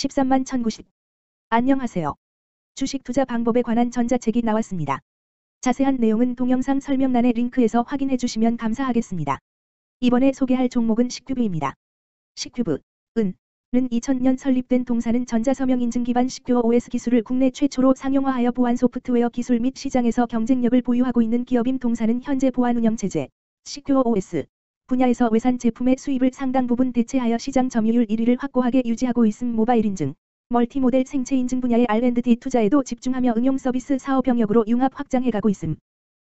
13만 1090. 안녕하세요. 주식 투자 방법에 관한 전자책이 나왔습니다. 자세한 내용은 동영상 설명란의 링크에서 확인해 주시면 감사하겠습니다. 이번에 소개할 종목은 식큐브입니다. 식큐브, 은, 는 2000년 설립된 동사는 전자서명 인증 기반 식큐어 OS 기술을 국내 최초로 상용화하여 보안 소프트웨어 기술 및 시장에서 경쟁력을 보유하고 있는 기업임 동사는 현재 보안 운영 체제, 식큐어 OS, 분야에서 외산 제품의 수입을 상당 부분 대체하여 시장 점유율 1위를 확고하게 유지하고 있음 모바일 인증, multimodal 생체 인증 분야의 R&D 투자에도 집중하며 응용 서비스 사업 영역으로 융합 확장해가고 있음.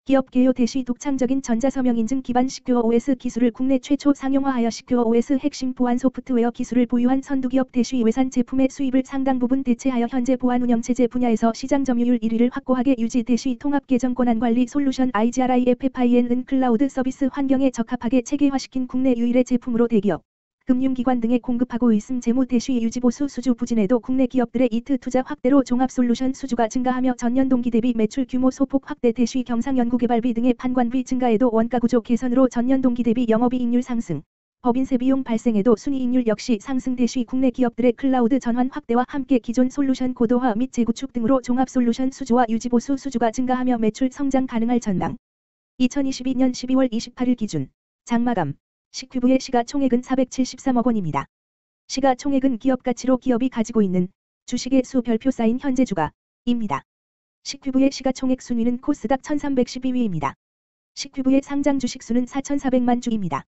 기업 개요 대시 독창적인 전자서명 인증 기반 secure OS 기술을 국내 최초 상용화하여 secure OS 핵심 보안 소프트웨어 기술을 보유한 선두기업 대시 외산 제품의 수입을 상당 부분 대체하여 현재 보안 운영 체제 분야에서 시장 점유율 1위를 확고하게 유지 대시 통합 계정 권한 관리 솔루션 IGRIFFIN은 클라우드 서비스 환경에 적합하게 체계화시킨 국내 유일의 제품으로 대기업 금융기관 등에 공급하고 있음 재무 대시 유지보수 수주 부진에도 국내 기업들의 IT 투자 확대로 종합솔루션 수주가 증가하며 전년 동기 대비 매출 규모 소폭 확대 대시 경상 연구개발비 등의 판관비 증가에도 원가구조 개선으로 전년 동기 대비 영업이익률 상승, 법인세 비용 발생에도 순이익률 역시 상승 대시 국내 기업들의 클라우드 전환 확대와 함께 기존 솔루션 고도화 및 재구축 등으로 종합 솔루션 수주와 유지보수 수주가 증가하며 매출 성장 가능할 전망. 2022년 12월 28일 기준 장마감 식큐브의 시가총액은 473억 원입니다. 시가총액은 기업가치로 기업이 가지고 있는 주식의 수 별표 쌓인 현재 주가입니다. 식큐브의 시가총액 순위는 코스닥 1312위입니다. 식큐브의 상장 주식 수는 4,400만 주입니다.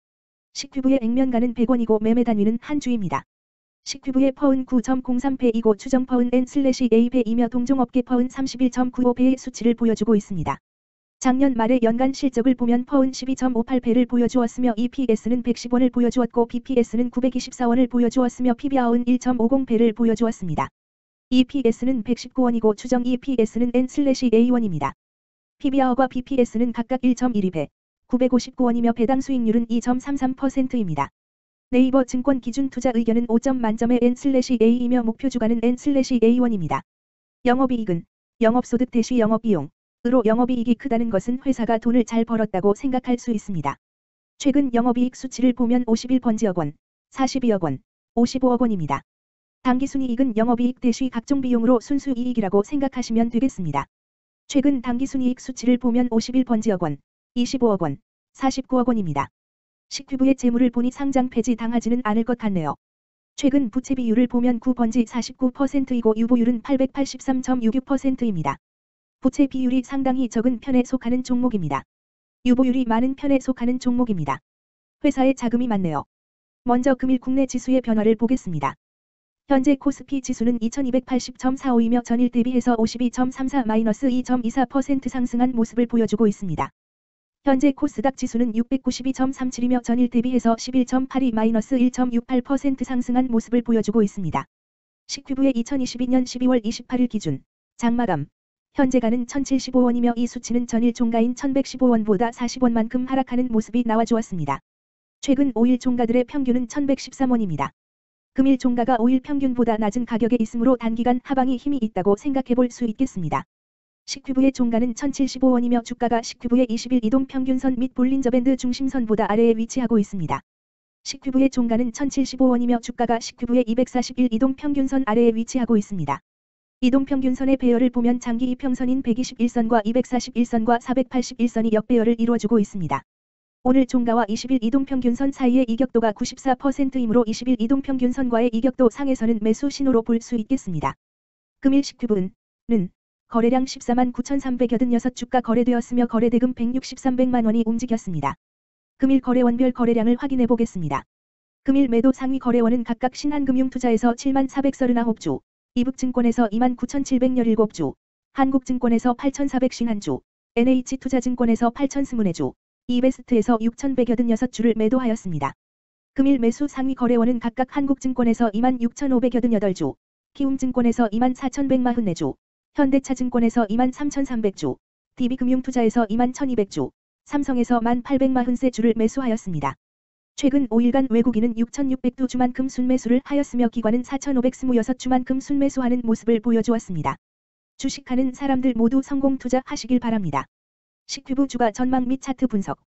식큐브의 액면가는 100원이고 매매 단위는 한 주입니다. 식큐브의 퍼은 9.03배이고 추정 퍼은 N/A배이며 동종업계 퍼은 31.95배의 수치를 보여주고 있습니다. 작년 말의 연간 실적을 보면 퍼은 12.58배를 보여주었으며 EPS는 110원을 보여주었고 BPS는 924원을 보여주었으며 PBR은 1.50배를 보여주었습니다. EPS는 119원이고 추정 EPS는 N/A1입니다. PBR과 BPS는 각각 1.12배, 959원이며 배당 수익률은 2.33%입니다. 네이버 증권 기준 투자 의견은 5점 만점의 N/A이며 목표 주가는 N/A1입니다. 영업이익은 영업소득 대시 영업비용, 으로 영업이익이 크다는 것은 회사가 돈을 잘 벌었다고 생각할 수 있습니다. 최근 영업이익 수치를 보면 51번지억 원, 42억 원, 55억 원입니다. 당기순이익은 영업이익 대시 각종 비용으로 순수이익이라고 생각하시면 되겠습니다. 최근 당기순이익 수치를 보면 51번지억 원, 25억 원, 49억 원입니다. 시큐브의 재무를 보니 상장 폐지 당하지는 않을 것 같네요. 최근 부채 비율을 보면 9번지 49%이고 유보율은 883.66%입니다. 부채 비율이 상당히 적은 편에 속하는 종목입니다. 유보율이 많은 편에 속하는 종목입니다. 회사에 자금이 많네요. 먼저 금일 국내 지수의 변화를 보겠습니다. 현재 코스피 지수는 2280.45이며 전일 대비해서 52.34-2.24% 상승한 모습을 보여주고 있습니다. 현재 코스닥 지수는 692.37이며 전일 대비해서 11.82-1.68% 상승한 모습을 보여주고 있습니다. 식큐브의 2022년 12월 28일 기준 장마감 현재가는 1075원이며 이 수치는 전일 종가인 1115원보다 40원만큼 하락하는 모습이 나와주었습니다. 최근 5일 종가들의 평균은 1113원입니다. 금일 종가가 5일 평균보다 낮은 가격에 있으므로 단기간 하방이 힘이 있다고 생각해 볼 수 있겠습니다. 식큐브의 종가는 1075원이며 주가가 식큐브의 20일 이동 평균선 및 볼린저밴드 중심선보다 아래에 위치하고 있습니다. 식큐브의 종가는 1075원이며 주가가 식큐브의 241 이동 평균선 아래에 위치하고 있습니다. 이동평균선의 배열을 보면 장기 이평선인 121선과 241선과 481선이 역배열을 이루어주고 있습니다. 오늘 종가와 20일 이동평균선 사이의 이격도가 94%이므로 20일 이동평균선과의 이격도 상에서는 매수 신호로 볼 수 있겠습니다. 금일 식큐브는 거래량 14만 9,386 주가 거래되었으며 거래대금 163백만 원이 움직였습니다. 금일 거래원별 거래량을 확인해 보겠습니다. 금일 매도 상위 거래원은 각각 신한금융투자에서 7만 439주, 이북증권에서 29,717주, 한국증권에서 8,451주, NH투자증권에서 8,024주, 이베스트에서 6,186주를 매도하였습니다. 금일 매수 상위 거래원은 각각 한국증권에서 26,588주, 키움증권에서 24,144주, 현대차증권에서 23,300주, DB금융투자에서 21,200주, 삼성에서 1,843주를 매수하였습니다. 최근 5일간 외국인은 6,600두 주만큼 순매수를 하였으며 기관은 4,526주만큼 순매수하는 모습을 보여주었습니다. 주식하는 사람들 모두 성공 투자하시길 바랍니다. 식큐브 주가 전망 및 차트 분석